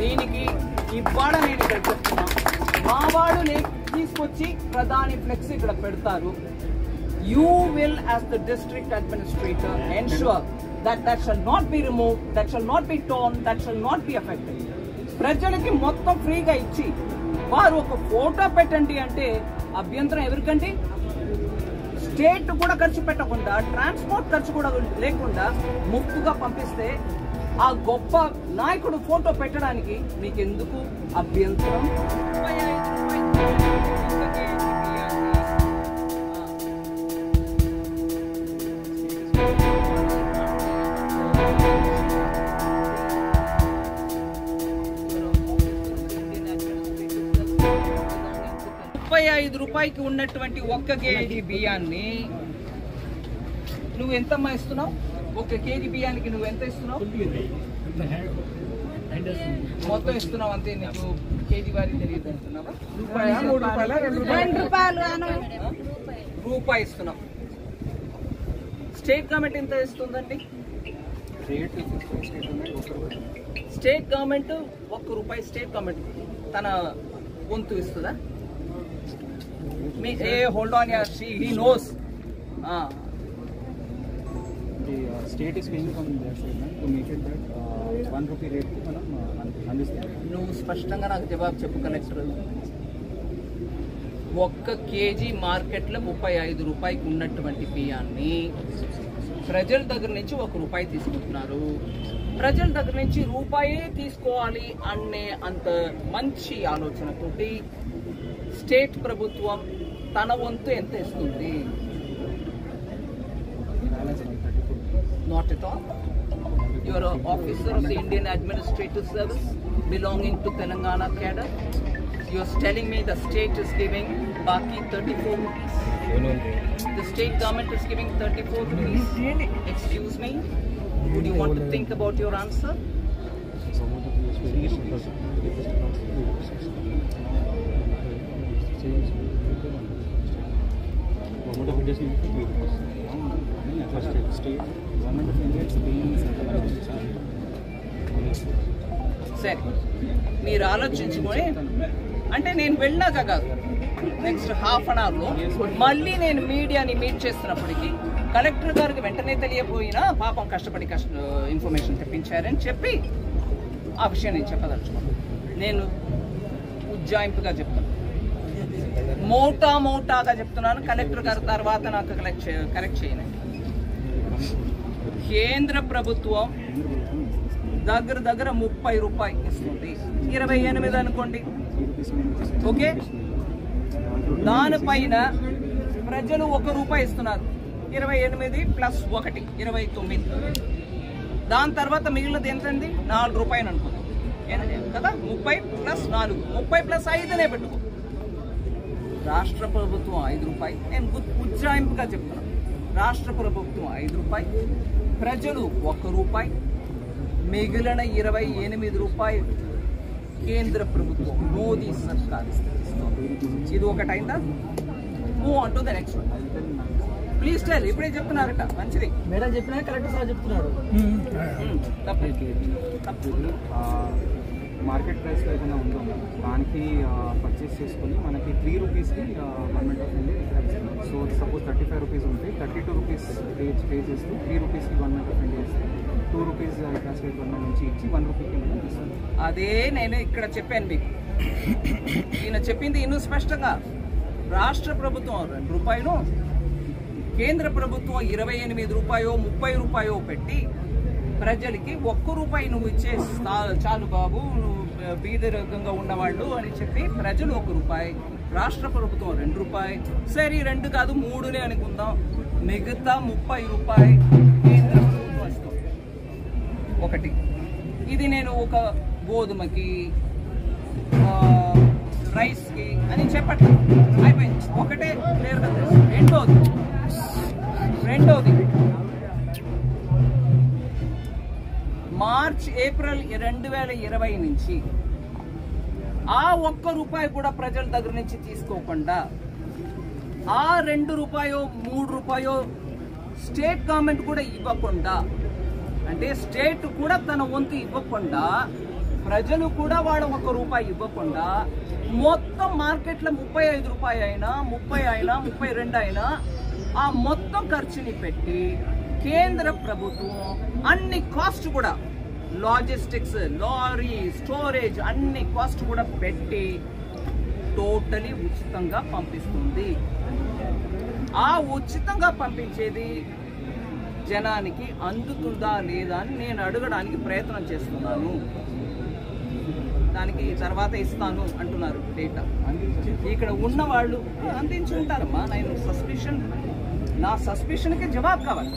దీనికి ఇవాళ నేను ఇక్కడ చెప్తున్నా. మా వాడునే తీసుకొచ్చి ప్రధాని ఫ్లెక్స్ ఇక్కడ పెడతారు. You will as the district administrator ensure that that shall not be remove that shall not be torn that shall not be affected ప్రజలకి మొత్తం ఫ్రీగా ఇచ్చి వారు ఒక ఫోటో పెట్టండి అంటే అభ్యంతరం ఎవరికండి? స్టేట్ కూడా ఖర్చు పెట్టకుండా ట్రాన్స్పోర్ట్ ఖర్చు కూడా లేకుండా ముక్తుగా పంపిస్తే ఆ గొప్ప నాయకుడు ఫోటో పెట్టడానికి మీకు ఎందుకు అభ్యంతరం? ముప్పై ఐదు రూపాయికి ఉన్నటువంటి ఒక్క కేజీ బియ్యాన్ని నువ్వు ఎంతమ్మా ఇస్తున్నావు? ఒక కేజీ బియ్యానికి నువ్వు ఎంత ఇస్తున్నావు? మొత్తం ఇస్తున్నావు అంతే నీకు కేజీ వారి తెలియదు అంటున్నావా? రూపాయా? మూడు రూపాయల? రెండు రెండు రూపాయలు అను రూపాయి ఇస్తున్నాం స్టేట్ గవర్నమెంట్ ఎంత ఇస్తుందండి? స్టేట్ గవర్నమెంట్ ఒక్క రూపాయి స్టేట్ గవర్నమెంట్ తన వంతు ఇస్తుందా? మీ ఏ hold on ya she he knows The uh, state is paying from their side ma'am, to make it that uh, one rupee rate కి మనం uh, అందిస్తాం నువ్వు స్పష్టంగా నాకు జవాబు చెప్పు కలెక్టర్ ఒక్క కేజీ మార్కెట్లో ముప్పై ఐదు రూపాయికి ఉన్నటువంటి బియ్యాన్ని ప్రజల దగ్గర నుంచి ఒక రూపాయి తీసుకుంటున్నారు. ప్రజల దగ్గర నుంచి రూపాయే తీసుకోవాలి అనే అంత మంచి ఆలోచనతోటి స్టేట్ ప్రభుత్వం తన వంతు ఎంత ఇస్తుంది? Not at all. You are an officer of the Indian Administrative Service belonging to Telangana cadre. You are telling me the state is giving Baki 34 rupees. The state government is giving 34 rupees. Excuse me. Would you want to think about your answer? State government of India సరే. మీరు ఆలోచించుకొని అంటే నేను వెళ్ళాక కాదు next half an అవర్లో మళ్ళీ నేను మీడియాని మీట్ చేస్తున్నప్పటికీ కలెక్టర్ గారికి వెంటనే తెలియపోయినా పాపం కష్టపడి కష్ట ఇన్ఫర్మేషన్ తెప్పించారని చెప్పి ఆ విషయం నేను చెప్పదలుచుకున్నాను. నేను ఉజ్జాయింపుగా చెప్తాను. మోటా మోటాగా చెప్తున్నాను. కలెక్టర్ గారి తర్వాత నాకు కలెక్ట్ కరెక్ట్ చేయనండి. కేంద్ర ప్రభుత్వం దగ్గర దగ్గర ముప్పై రూపాయలు ఇస్తుంది. ఇరవై ఎనిమిది అనుకోండి. ఓకే? దానిపైన ప్రజలు ఒక రూపాయి ఇస్తున్నారు. ఇరవై ఎనిమిది ప్లస్ ఒకటి ఇరవై తొమ్మిది. దాని తర్వాత మిగిలినది ఎంతండి? నాలుగు రూపాయలు అనుకుందాం కదా? ముప్పై ప్లస్ నాలుగు. ముప్పై ప్లస్ ఐదునే పెట్టుకో. రాష్ట్ర ప్రభుత్వం ఐదు రూపాయలు నేను ఉజ్జాయింపుగా చెప్తున్నాను రాష్ట్ర ప్రభుత్వం ఐదు రూపాయలు ప్రజలు ఒక్క రూపాయి మిగిలిన ఇరవై ఎనిమిది రూపాయలు కేంద్ర ప్రభుత్వం మోదీ సర్కార్ ఇస్తుంది. ఇది ఒకటైందా move on to the next one please tell ఇప్పుడే చెప్తున్నారట మంచిది. మేడం చెప్పినా కరెక్ట్ సార్ చెప్తున్నారు. తప్పే. తప్పు మార్కెట్ ప్రైస్ ఏదైనా ఉందో దానికి పర్చేస్ చేసుకొని మనకి త్రీ రూపీస్కి గవర్నమెంట్ ఆఫ్ ఇండియా ఇస్తుంది so suppose thirty five rupees ఉంటే thirty two rupees pay pay చేస్తూ త్రీ రూపీస్కి గవర్నమెంట్ ఆఫ్ ఇండియా ఇస్తుంది టూ రూపీస్ ఇక్కడ స్టేట్ గవర్నమెంట్ నుంచి ఇచ్చి వన్ రూపీకి మనం ఇస్తుంది అదే నేను ఇక్కడ చెప్పాను మీకు. ఈయన చెప్పింది ఇನ್ನು స్పష్టంగా. రాష్ట్ర ప్రభుత్వం రెండు రూపాయలు కేంద్ర ప్రభుత్వం ఇరవై ఎనిమిది రూపాయో ముప్పై రూపాయో పెట్టి ప్రజలకి ఒక్క రూపాయి నువ్వు ఇచ్చే స్థా- చాలు బాబు నువ్వు బీదరికంగా ఉన్నవాళ్ళు అని చెప్పి ప్రజలు ఒక రూపాయి రాష్ట్ర ప్రభుత్వం రెండు రూపాయి సరే ఈ రెండు కాదు మూడునే అనుకుందాం. మిగతా ముప్పై రూపాయి కేంద్ర ప్రభుత్వం ఇస్తుంది ఒకటి. ఇది నేను ఒక గోధుమకి రైస్కి అని చెప్పట్లేదు. అయిపోయింది. ఒకటే క్లియర్గా తెలుసు. రెండోది. రెండోది. మార్చ్ ఏప్రిల్ రెండు వేల ఇరవై నుంచి ఆ ఒక్క రూపాయి కూడా ప్రజల దగ్గర నుంచి తీసుకోకుండా ఆ రెండు రూపాయో మూడు రూపాయో స్టేట్ గవర్నమెంట్ కూడా ఇవ్వకుండా అంటే స్టేట్ కూడా తన వంతు ఇవ్వకుండా ప్రజలు కూడా వాడు ఒక రూపాయి ఇవ్వకుండా మొత్తం మార్కెట్లో ముప్పై ఐదు రూపాయి అయినా ముప్పై అయినా ముప్పై రెండు అయినా ఆ మొత్తం ఖర్చుని పెట్టి కేంద్ర ప్రభుత్వం అన్ని కాస్ట్ కూడా లాజిస్టిక్స్ లారీ స్టోరేజ్ అన్ని కాస్ట్ కూడా పెట్టి టోటలీ ఉచితంగా పంపిస్తుంది. ఆ ఉచితంగా పంపించేది జనానికి అందుతుందా లేదా అని నేను అడగడానికి ప్రయత్నం చేస్తున్నాను. దానికి తర్వాత ఇస్తాను అంటున్నారు డేటా. ఇక్కడ ఉన్న వాళ్ళు అందించి ఉంటారమ్మా నేను సస్పిషన్ నా సస్పిషన్కి జవాబు కావాలి.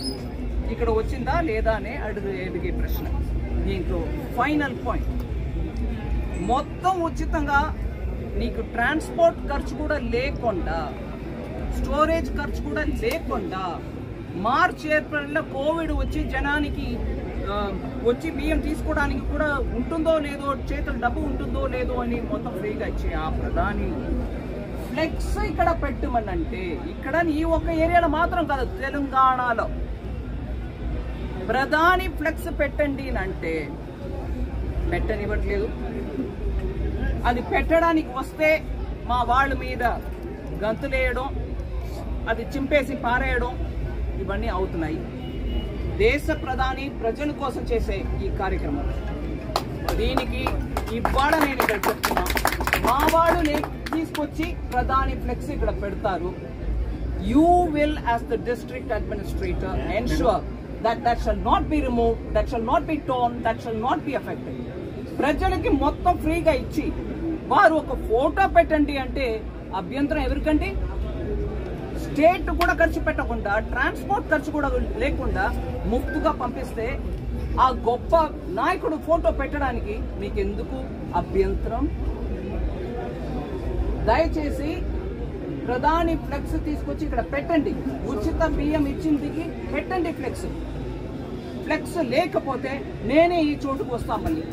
ఇక్కడ వచ్చిందా లేదా అనే అడుగు ఎదిగే ప్రశ్న. దీంట్లో ఫైనల్ పాయింట్. మొత్తం ఉచితంగా నీకు ట్రాన్స్పోర్ట్ ఖర్చు కూడా లేకుండా స్టోరేజ్ ఖర్చు కూడా లేకుండా మార్చ్ ఏప్రిల్లో కోవిడ్ వచ్చి జనానికి వచ్చి బియ్యం తీసుకోవడానికి కూడా ఉంటుందో లేదో చేతులు డబ్బు ఉంటుందో లేదో అని మొత్తం ఫ్రీగా ఇచ్చే ఆ ప్రధాని. ఫ్లెక్స్ ఇక్కడ పెట్టమనంటే ఇక్కడ ఈ ఒక్క ఏరియాలో మాత్రం కాదు తెలంగాణలో. ప్రధాని ఫ్లెక్స్ పెట్టండి అంటే పెట్టనివ్వట్లేదు. అది పెట్టడానికి వస్తే మా వాళ్ళ మీద గంతులేయడం అది చింపేసి పారేయడం ఇవన్నీ అవుతున్నాయి. దేశ ప్రధాని ప్రజల కోసం చేసే ఈ కార్యక్రమం. దీనికి ఇవాళ నేను ఇక్కడ చెప్తున్నా. మా వాళ్ళు తీసుకొచ్చి ప్రధాని ఫ్లెక్స్ ఇక్కడ పెడతారు. You will as the district administrator ensure that that shall not be remove that shall not be torn that shall not be affected ప్రజలకి మొత్తం ఫ్రీగా ఇచ్చి వారు ఒక ఫోటో పెట్టండి అంటే అభ్యంతరం ఎవరికండి? స్టేట్ కూడా ఖర్చు పెట్టకుండా ట్రాన్స్పోర్ట్ ఖర్చు కూడా లేకుండా ముక్తుగా పంపిస్తే ఆ గొప్ప నాయకుడు ఫోటో పెట్టడానికి మీకు ఎందుకు అభ్యంతరం? దయచేసి ప్రధాని ఫ్లెక్స్ తీసుకొచ్చి ఇక్కడ పెట్టండి. ఉచిత బియ్యం ఇచ్చిందికి పెట్టండి ఫ్లెక్స్. ఫ్లెక్స్ లేకపోతే నేనే ఈ చోటుకు వస్తా మళ్ళీ